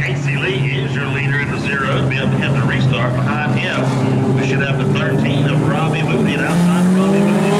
Casey Lee is your leader in the zero. Be able to have the restart behind him. We should have the 13 of Robbie Moody outside of Robbie Moody.